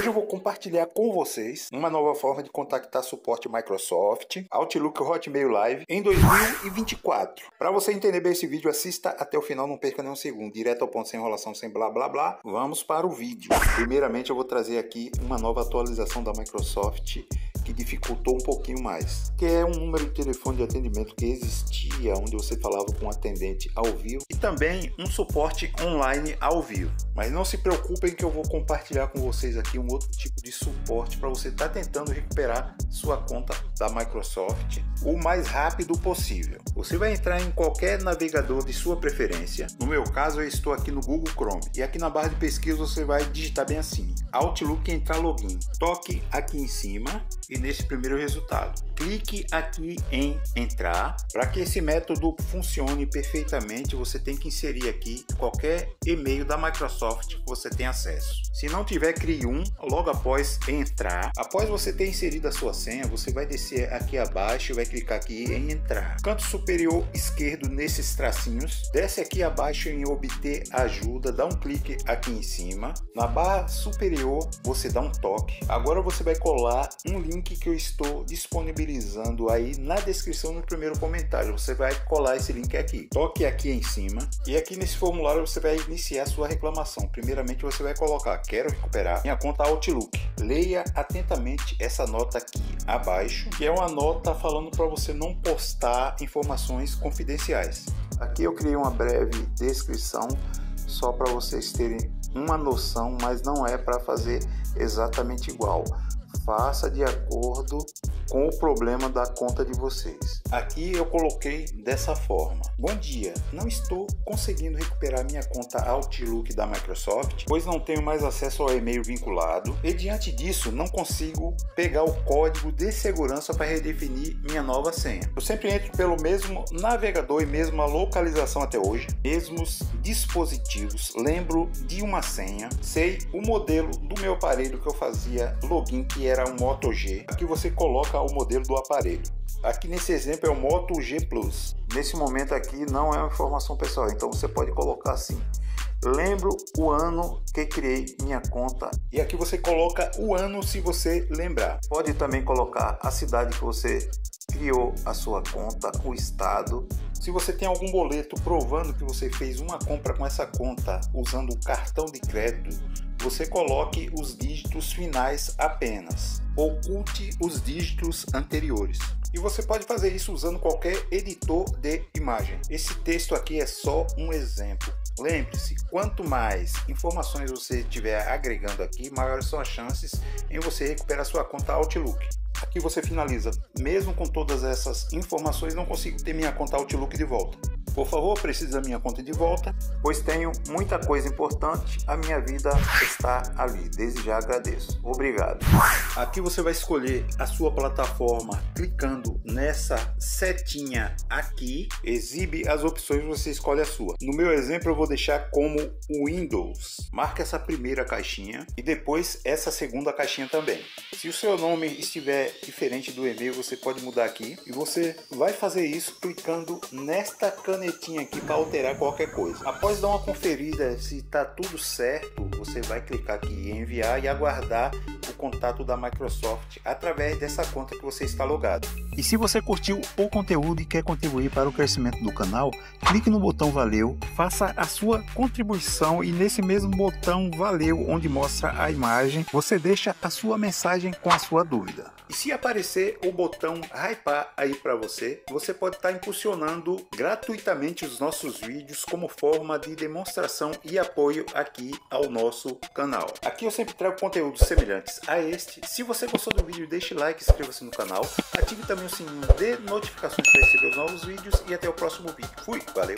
Hoje eu vou compartilhar com vocês uma nova forma de contactar suporte Microsoft, Outlook Hotmail Live em 2024. Para você entender bem esse vídeo, assista até o final, não perca nenhum segundo. Direto ao ponto, sem enrolação, sem blá blá blá. Vamos para o vídeo. Primeiramente eu vou trazer aqui uma nova atualização da Microsoft que dificultou um pouquinho mais, que é um número de telefone de atendimento que existia, onde você falava com atendente ao vivo e também um suporte online ao vivo. Mas não se preocupem que eu vou compartilhar com vocês aqui um outro tipo de suporte para você estar tá tentando recuperar sua conta da Microsoft o mais rápido possível. Você vai entrar em qualquer navegador de sua preferência. No meu caso, eu estou aqui no Google Chrome e aqui na barra de pesquisa você vai digitar bem assim: Outlook entrar login. Toque aqui em cima e nesse primeiro resultado. Clique aqui em entrar. Para que esse método funcione perfeitamente, você tem que inserir aqui qualquer e-mail da Microsoft que você tem acesso. Se não tiver, crie um logo após entrar. Após você ter inserido a sua senha, você vai descer aqui abaixo e vai clicar aqui em entrar. Canto superior esquerdo nesses tracinhos, desce aqui abaixo em obter ajuda, dá um clique aqui em cima. Na barra superior, você dá um toque. Agora você vai colar um link que eu estou disponibilizando aí na descrição no primeiro comentário. Você vai colar esse link aqui. Toque aqui em cima e aqui nesse formulário você vai iniciar sua reclamação. Primeiramente você vai colocar quero recuperar minha conta Outlook. Leia atentamente essa nota aqui abaixo, que é uma nota falando para você não postar informações confidenciais. Aqui eu criei uma breve descrição só para vocês terem uma noção, mas não é para fazer exatamente igual. Faça de acordo com o problema da conta de vocês. Aqui eu coloquei dessa forma. Bom dia, não estou conseguindo recuperar minha conta Outlook da Microsoft, pois não tenho mais acesso ao e-mail vinculado e diante disso não consigo pegar o código de segurança para redefinir minha nova senha. Eu sempre entro pelo mesmo navegador e mesma localização até hoje, mesmos dispositivos, lembro de uma senha, sei o modelo do meu aparelho que eu fazia login que era um Moto G. Aqui você coloca o modelo do aparelho. Aqui nesse exemplo é o Moto G Plus. Nesse momento aqui não é uma informação pessoal, então você pode colocar assim. Lembro o ano que criei minha conta. E aqui você coloca o ano se você lembrar. Pode também colocar a cidade que você criou a sua conta, o estado. Se você tem algum boleto provando que você fez uma compra com essa conta usando o cartão de crédito, você coloque os dígitos finais apenas. Oculte os dígitos anteriores. E você pode fazer isso usando qualquer editor de imagem. Esse texto aqui é só um exemplo. Lembre-se, quanto mais informações você estiver agregando aqui, maiores são as chances em você recuperar sua conta Outlook. Aqui você finaliza. Mesmo com todas essas informações, não consigo ter minha conta Outlook de volta. Por favor, preciso da minha conta de volta, pois tenho muita coisa importante. A minha vida está ali. Desde já agradeço. Obrigado. Aqui você vai escolher a sua plataforma clicando nessa setinha aqui. Exibe as opções, você escolhe a sua. No meu exemplo, eu vou deixar como Windows. Marca essa primeira caixinha e depois essa segunda caixinha também. Se o seu nome estiver diferente do e-mail, você pode mudar aqui e você vai fazer isso clicando nesta canetinha aqui para alterar qualquer coisa. Após dar uma conferida se está tudo certo, você vai clicar aqui em enviar e aguardar contato da Microsoft através dessa conta que você está logado. E se você curtiu o conteúdo e quer contribuir para o crescimento do canal, clique no botão valeu, faça a sua contribuição e nesse mesmo botão valeu onde mostra a imagem, você deixa a sua mensagem com a sua dúvida. E se aparecer o botão hypar aí para você, você pode estar tá impulsionando gratuitamente os nossos vídeos como forma de demonstração e apoio aqui ao nosso canal. Aqui eu sempre trago conteúdos semelhantes a este. Se você gostou do vídeo, deixe like, inscreva-se no canal, ative também o sininho de notificações para receber os novos vídeos e até o próximo vídeo. Fui, valeu!